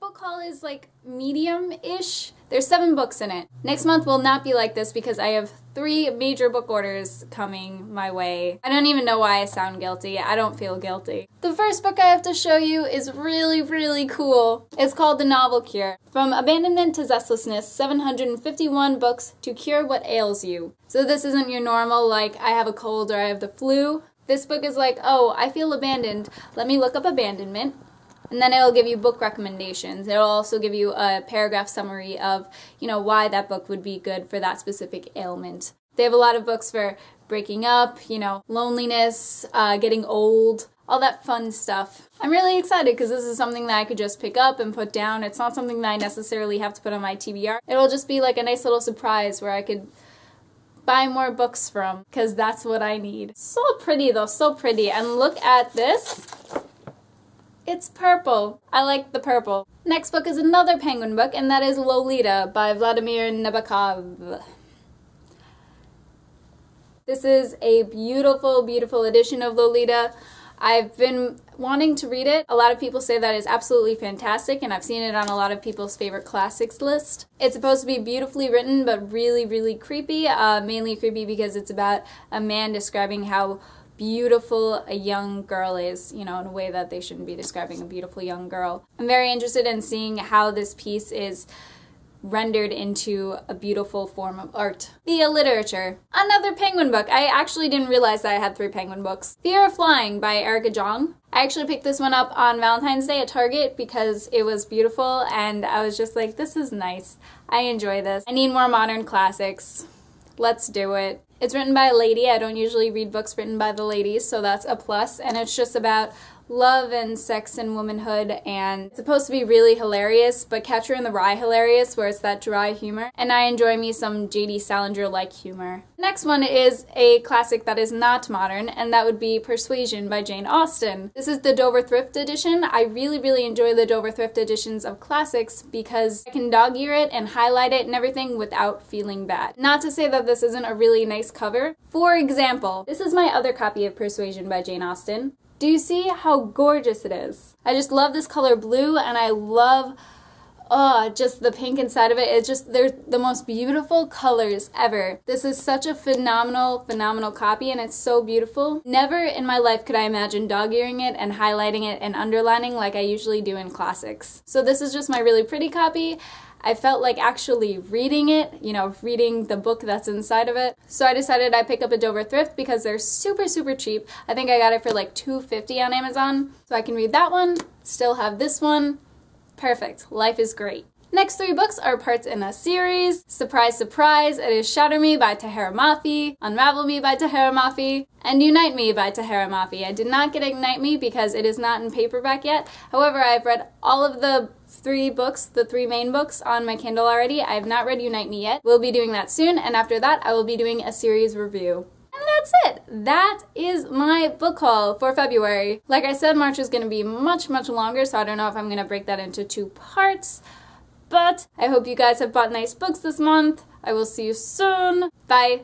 book haul is like medium-ish. There's seven books in it. Next month will not be like this because I have three major book orders coming my way. I don't even know why I sound guilty. I don't feel guilty. The first book I have to show you is really, really cool. It's called The Novel Cure. From Abandonment to Zestlessness, 751 books to cure what ails you. So this isn't your normal, like, I have a cold or I have the flu. This book is like, oh, I feel abandoned. Let me look up abandonment. And then it'll give you book recommendations. It'll also give you a paragraph summary of, you know, why that book would be good for that specific ailment. They have a lot of books for breaking up, you know, loneliness, uh, getting old, all that fun stuff. I'm really excited because this is something that I could just pick up and put down. It's not something that I necessarily have to put on my TBR. It'll just be like a nice little surprise where I could buy more books from because that's what I need. So pretty though, so pretty. And look at this. It's purple. I like the purple. Next book is another penguin book, and that is Lolita by Vladimir Nabokov. This is a beautiful, beautiful edition of Lolita. I've been wanting to read it. A lot of people say that it's absolutely fantastic, and I've seen it on a lot of people's favorite classics list. It's supposed to be beautifully written, but really, really creepy. Uh, mainly creepy because it's about a man describing how beautiful a young girl is, you know, in a way that they shouldn't be describing a beautiful young girl. I'm very interested in seeing how this piece is rendered into a beautiful form of art via literature. Another penguin book. I actually didn't realize that I had three penguin books. Fear of Flying by Erica Jong. I actually picked this one up on Valentine's Day at Target because it was beautiful and I was just like, this is nice. I enjoy this. I need more modern classics. Let's do it. It's written by a lady. I don't usually read books written by the ladies, so that's a plus. And it's just about love and sex and womanhood and it's supposed to be really hilarious but Catcher in the Rye hilarious where it's that dry humor and I enjoy me some J.D. Salinger like humor. Next one is a classic that is not modern and that would be Persuasion by Jane Austen. This is the Dover Thrift edition. I really really enjoy the Dover Thrift editions of classics because I can dog ear it and highlight it and everything without feeling bad. Not to say that this isn't a really nice cover. For example, this is my other copy of Persuasion by Jane Austen. Do you see how gorgeous it is? I just love this color blue and I love oh, just the pink inside of it. It's just, they're the most beautiful colors ever. This is such a phenomenal, phenomenal copy and it's so beautiful. Never in my life could I imagine dog earing it and highlighting it and underlining like I usually do in classics. So this is just my really pretty copy. I felt like actually reading it, you know, reading the book that's inside of it. So I decided I'd pick up a Dover Thrift because they're super, super cheap. I think I got it for like $2.50 on Amazon. So I can read that one, still have this one. Perfect. Life is great. Next three books are parts in a series. Surprise, surprise, it is Shatter Me by Tahereh Mafi, Unravel Me by Tahereh Mafi, and Unite Me by Tahereh Mafi. I did not get Ignite Me because it is not in paperback yet. However, I've read all of the three books, the three main books on my Kindle already. I have not read Unite Me yet. We'll be doing that soon, and after that, I will be doing a series review. That's it. That is my book haul for February. Like I said, March is going to be much, much longer, so I don't know if I'm going to break that into two parts. But I hope you guys have bought nice books this month. I will see you soon. Bye.